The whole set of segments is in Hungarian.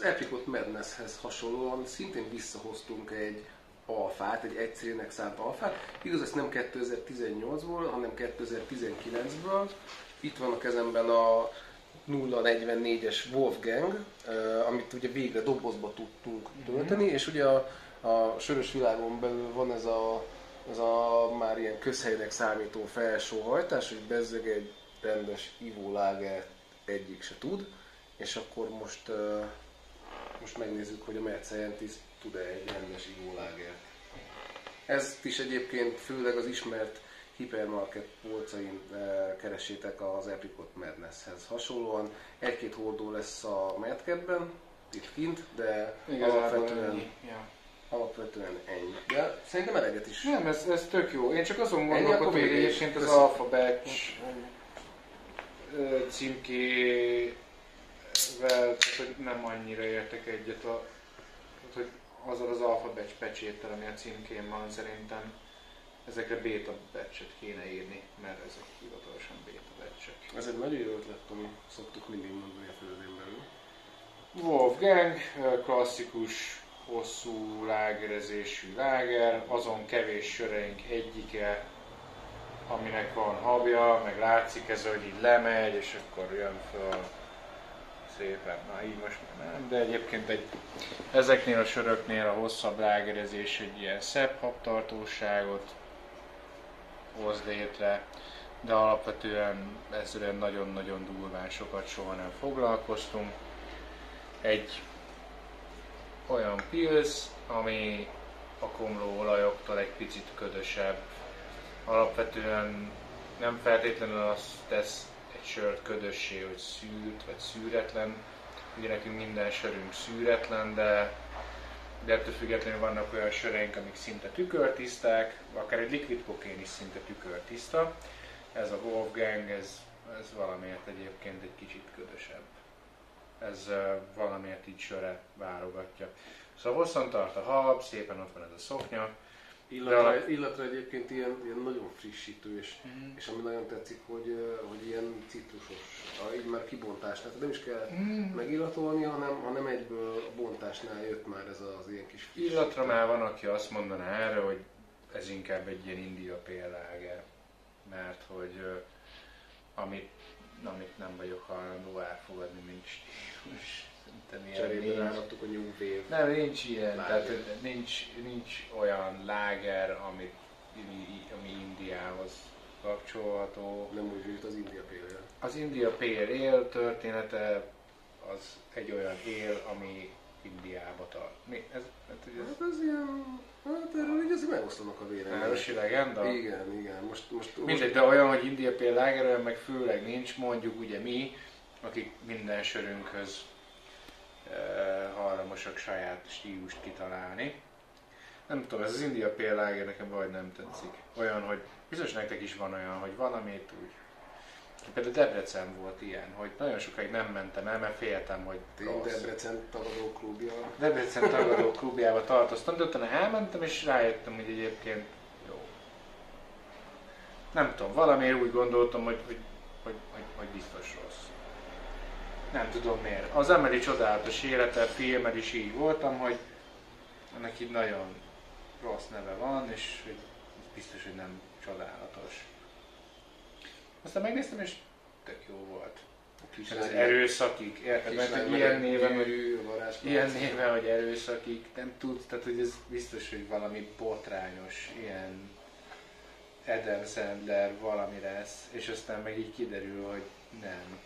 az Apricot Madnesshez hasonlóan szintén visszahoztunk egy alfát, egy egyszerűnek szánt alfát. Igaz, ezt nem 2018-ból, hanem 2019-ből. Itt van a kezemben a 044-es Wolfgang, amit ugye végre dobozba tudtunk tölteni, és ugye a, a sörös világon belül van ez a, ez a már ilyen közhelynek számító felsóhajtás, hogy bezzeg egy rendes ivóláger egyik se tud, és akkor most, most megnézzük, hogy a Mad Scientist tud-e egy rendes ivólágert. Ezt is egyébként főleg az ismert hipermarket polcain keresétek az Apricot Madnesshez hasonlóan. Egy-két hordó lesz a Madcapben, itt kint, de Igazából alapvetően, ennyi. Ja. alapvetően ennyi. De szerintem eleget is. Nem, ez, ez tök jó. Én csak azon akkor hogy egyébként az. Alpha Batch ö, tehát, hogy nem annyira értek egyet a, tehát, hogy azzal az Alpha Batch pecséttel, ami a címkén van, szerintem ezekre beta batchet kéne írni, mert ezek hivatalosan beta batchek. Ez egy nagyon jó ötlet, ami szoktuk mindig mondani a főzén belül. Wolfgang, klasszikus, hosszú lágerezésű láger, azon kevés söreink egyike, aminek van habja, meg látszik ez, hogy így lemegy, és akkor jön föl szépen. Na így most nem, de egyébként egy, ezeknél a söröknél a hosszabb lágerezés egy ilyen szebb habtartóságot hoz létre, de alapvetően ezzel nagyon-nagyon durván sokat soha nem foglalkoztunk. Egy olyan pilsz, ami a komló olajoktól egy picit ködösebb. Alapvetően nem feltétlenül azt tesz egy sört ködössé, hogy szűrt vagy szűretlen. Ugye nekünk minden sörünk szűretlen, de, de ettől függetlenül vannak olyan söreink, amik szinte tükörtiszták, akár egy liquid kokén is szinte tükörtiszta. Ez a Wolfgang, ez, ez valamiért egyébként egy kicsit ködösebb ez ö, valamiért így söre válogatja. Szóval hosszan tart a hab, szépen ott van ez a szoknya. Illatra, illatra egyébként ilyen, ilyen nagyon frissítő, és, Mhm. és ami nagyon tetszik, hogy, hogy ilyen citrusos, a- így már kibontás, tehát nem is kell Mm. megillatolni, hanem, hanem egyből a bontásnál jött már ez az ilyen kis frissítő. Illatra már van, aki azt mondaná erre, hogy ez inkább egy ilyen India példáge, mert hogy amit, amit nem vagyok hajlandó elfogadni, mint stílus. Ilyen Cserébe ráraktuk a New Wave. Nem, nincs ilyen, Láger. tehát nincs, nincs olyan láger, amit, ami, ami Indiához kapcsolható. Nem úgy, mint az India például. Az India Ale története az egy olyan él, ami Indiába tart. Mi? Ez, hát, hogy ez Hát ez ilyen, hát erről így azért megosztanak a vélemények. városi legenda? Igen, igen, most, most, Mindegy, de olyan, hogy India olyan meg főleg nincs, mondjuk ugye mi, akik minden sörünkhöz hajlamosak saját stílust kitalálni. Nem tudom, ez az India Lager nekem vagy nem tetszik. Olyan, hogy biztos nektek is van olyan, hogy valamit úgy Például Debrecen volt ilyen, hogy nagyon sokáig nem mentem el, mert féltem, hogy rossz. Debrecen tagadó klubja. Debrecen tagadó klubjába tartoztam, de utána elmentem és rájöttem, hogy egyébként jó. Nem tudom, valamiért úgy gondoltam, hogy, hogy, hogy, hogy, hogy biztos rossz. Nem tudom miért. Az Emeli csodálatos élete filmmel is így voltam, hogy ennek így nagyon rossz neve van, és biztos, hogy nem csodálatos. Aztán megnéztem, és tök jó volt. Kis Ez erőszakig, érted? Mert ilyen néven, hogy Ilyen néven, hogy erőszakig, nem tudsz, tehát hogy ez biztos, hogy valami botrányos, ilyen Adam Sandler valami lesz, és aztán meg így kiderül, hogy nem.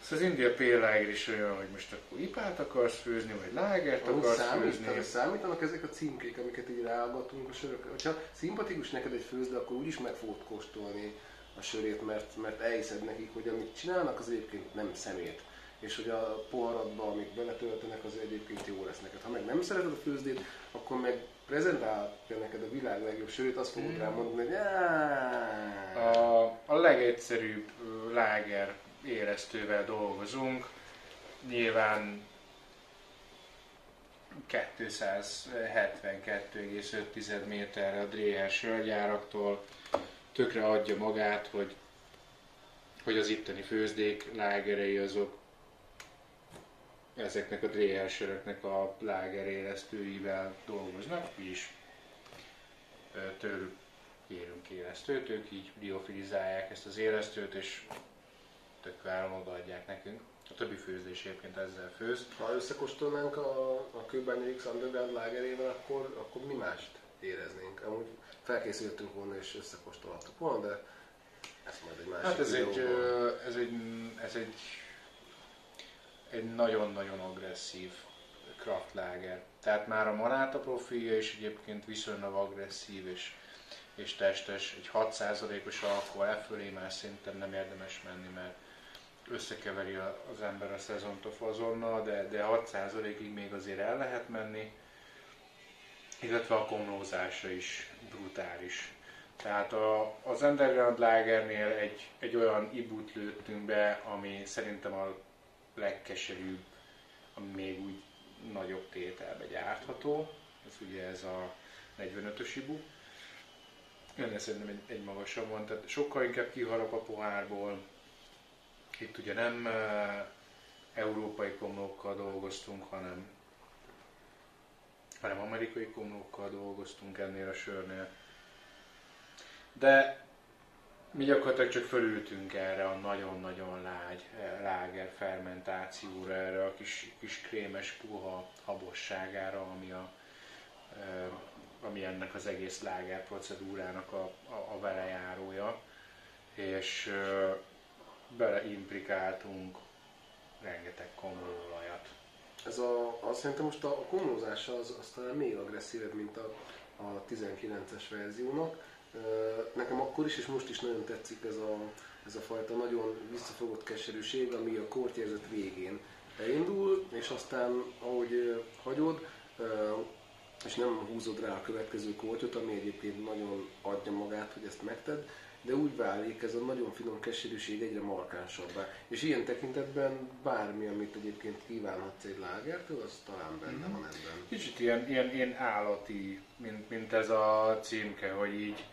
Szóval az India Pale Lager is olyan, hogy most akkor ipát akarsz főzni, vagy lágert Amúgy akarsz számít, főzni. számítanak ezek a címkék, amiket így ráagatunk a sörökre. Ha szimpatikus neked egy főzde, akkor úgyis meg fogod kóstolni a sörét, mert, mert elhiszed nekik, hogy amit csinálnak, az egyébként nem szemét. És hogy a poharadba, amik beletöltenek, az egyébként jó lesz neked. Ha meg nem szereted a főzdét, akkor meg prezentálja neked a világ legjobb sörét, azt fogod Mm. rá mondani, hogy. A, a legegyszerűbb láger éreztővel dolgozunk. Nyilván 272,5 méterre a Dreher sörgyáraktól. Tökre adja magát, hogy, hogy az itteni főzdék lágerei azok ezeknek a dréhel söröknek a láger élesztőivel dolgoznak, és tőlük kérünk élesztőt, ők így liofilizálják ezt az élesztőt, és tök várom adják nekünk. A többi főzés egyébként ezzel főz. Ha összekóstolnánk a, a Kőbánya X Underground lágerével, akkor, akkor mi mást éreznénk? Amúgy felkészültünk volna és összekóstolhattuk volna, de ez majd egy másik Hát ez egy, videóban. ez egy, ez egy, egy nagyon-nagyon agresszív craft lager. Tehát már a Maráta profilja is egyébként viszonylag agresszív és, és testes. Egy 6%-os alkohol, e fölé már szerintem nem érdemes menni, mert összekeveri az ember a szezont a fazonnal, de, de 6%-ig még azért el lehet menni. Illetve a komlózása is brutális. Tehát a, az Underground Lagernél egy, egy olyan ibut lőttünk be, ami szerintem a legkeserűbb, ami még úgy nagyobb tételbe gyártható. Ez ugye ez a 45-ös ibu. Ennél szerintem egy, egy magasabb van, tehát sokkal inkább kiharap a pohárból. Itt ugye nem európai komlókkal dolgoztunk, hanem, hanem amerikai komlókkal dolgoztunk ennél a sörnél. De mi gyakorlatilag csak fölültünk erre a nagyon-nagyon lágy láger fermentációra, erre a kis, kis krémes puha habosságára, ami, a, ami ennek az egész láger procedúrának a, a, a velejárója. És beleimplikáltunk rengeteg komlóolajat. Ez a, azt szerintem most a, a komlózása az, az talán még agresszívebb, mint a, a 19-es verziónak. Nekem akkor is, és most is nagyon tetszik ez a, ez a fajta nagyon visszafogott keserűség, ami a kortyérzet végén elindul, és aztán ahogy hagyod, és nem húzod rá a következő kortyot, ami egyébként nagyon adja magát, hogy ezt megted, de úgy válik ez a nagyon finom keserűség egyre markánsabbá. És ilyen tekintetben bármi, amit egyébként kívánhatsz egy lágertől, az talán benne van ebben. Kicsit ilyen, ilyen, ilyen állati, mint, mint ez a címke, hogy így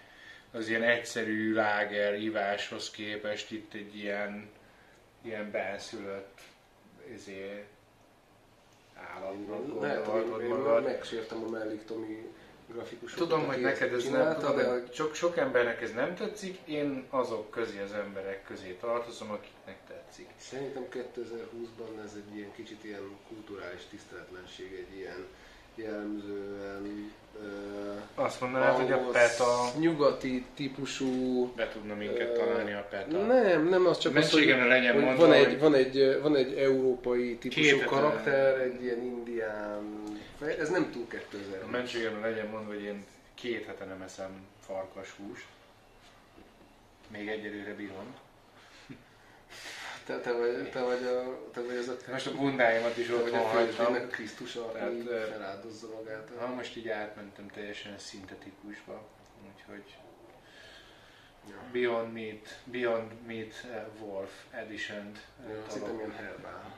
az ilyen egyszerű láger iváshoz képest itt egy ilyen, ilyen benszülött állatnak Lehet, gondolhatod magad. megsértem a Mellik Tomi grafikusot. Tudom, hogy neked ez nem, tudom, de hogy sok, sok embernek ez nem tetszik, én azok közé, az emberek közé tartozom, akiknek tetszik. Szerintem 2020-ban ez egy ilyen kicsit ilyen kulturális tiszteletlenség, egy ilyen jellemzően ö, Azt mondanád, hogy a PETA nyugati típusú be tudna minket Ö, találni a PETA. Nem, nem, az csak az, hogy, legyen hogy mondva, van, egy, van, egy, van egy európai típusú Két- karakter, egy ilyen indián ez nem túl 2000. A mentségemre legyen mondva, hogy én két hete nem eszem farkas húst. Még egyelőre bírom. Te, te, vagy, te, vagy a, te vagy az a, De most a bundáimat is te a hagytam. Krisztus, aki Tehát, így feláldozza magát. Ha most így átmentem teljesen szintetikusba, úgyhogy Ja. Beyond Meat, Beyond Meat uh, Wolf Edition Ja, azt hittem ilyen herbál.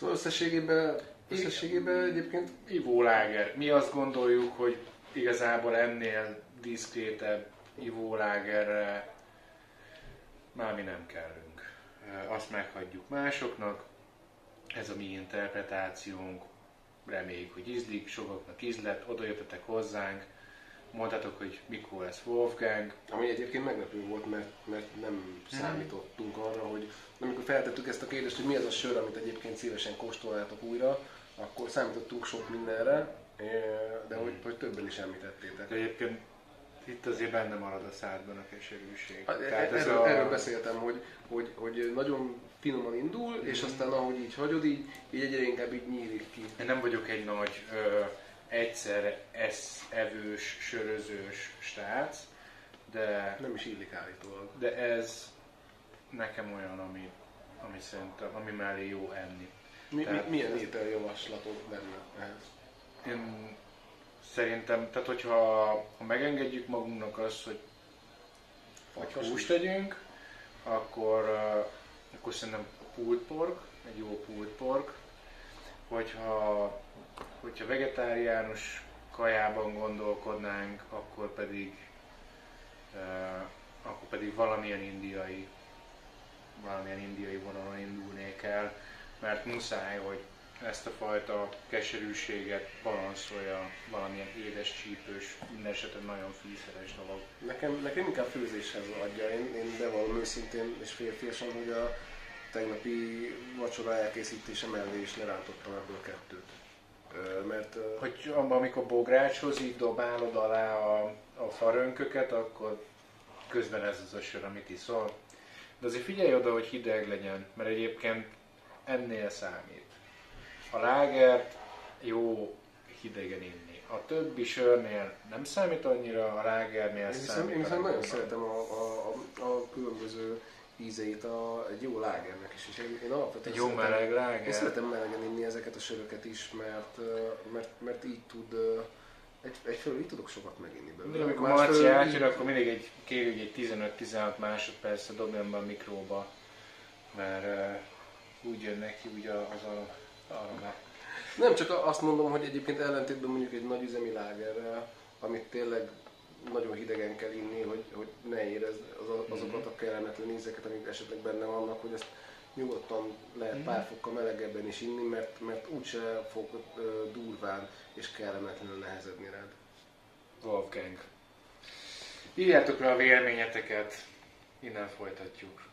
Szóval összességében, összességében egyébként Ivó láger. Mi azt gondoljuk, hogy igazából ennél diszkrétebb ivó lágerre már mi nem kellünk. Azt meghagyjuk másoknak, ez a mi interpretációnk, reméljük, hogy ízlik, sokaknak ízlett, oda jöttetek hozzánk, mondhatok, hogy mikor lesz Wolfgang, Ami egyébként meglepő volt, mert, mert nem számítottunk arra, hogy feltettük ezt a kérdést, hogy mi az a sör, amit egyébként szívesen kóstoljátok újra, akkor számítottunk sok mindenre, eh, de hogy, hogy többen is említettétek. de egyébként itt azért benne marad a szádban a keserűség. Hát, Erről, erről beszéltem, hogy, hogy, hogy nagyon finoman indul, és aztán ahogy így hagyod, így, így egyre inkább így nyílik ki. Én nem vagyok egy nagy ö, egyszer esz, evős, sörözős srác, de, Nem is illik állítólag. de ez nekem olyan, ami, ami szerintem, ami mellé jó enni. Mi, mi, Tehát- milyen ételjavaslatok lenne ehhez? Én szerintem, tehát hogyha ha megengedjük magunknak azt, hogy Farkas húst hús? tegyünk, akkor, akkor szerintem pulled pork, egy jó pulled pork. Hogyha, hogyha vegetáriánus kajában gondolkodnánk, akkor pedig, uh, akkor pedig valamilyen indiai, valamilyen indiai vonalon indulnék el. mert muszáj, hogy ezt a fajta keserűséget balanszolja valamilyen édes, csípős, minden esetben nagyon fűszeres dolog. Nekem, nekem inkább főzéshez adja. Én, én bevallom őszintén és férfiasan, hogy a tegnapi vacsora elkészítése mellé is lerántottam ebből kettőt. Mert Hogy abban, amikor bográcshoz így dobálod alá a, a farönköket, akkor közben ez az a sör, amit iszol. De azért figyelj oda, hogy hideg legyen, mert egyébként ennél számít. A lágert jó hidegen inni. A többi sörnél nem számít annyira, a lágernél én viszont, számít. én viszont nagyon szeretem a, a, a, a különböző ízeit a, egy jó lágernek is. És én, én alapvetően jó szeretem- meleg Én láger. szeretem melegen inni ezeket a söröket is, mert, mert, mert így tud, egy, egyfelől így tudok sokat meginni belőle. Mindig, amikor Marci átjön, akkor mindig egy, kérjük egy 15-16 másodpercre dobjon be a mikróba, mert uh, úgy jön neki úgy a- az a aroma. Nem, csak azt mondom, hogy egyébként ellentétben mondjuk egy nagy üzemi lágerrel, amit tényleg nagyon hidegen kell inni, hogy, hogy ne érezd az, azokat a kellemetlen ízeket, amik esetleg benne vannak, hogy ezt nyugodtan lehet pár fokkal melegebben is inni, mert, mert úgyse fog ö, durván és kellemetlenül nehezedni rád. Wolfgang. Írjátok le a véleményeteket, innen folytatjuk.